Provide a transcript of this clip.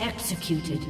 Executed.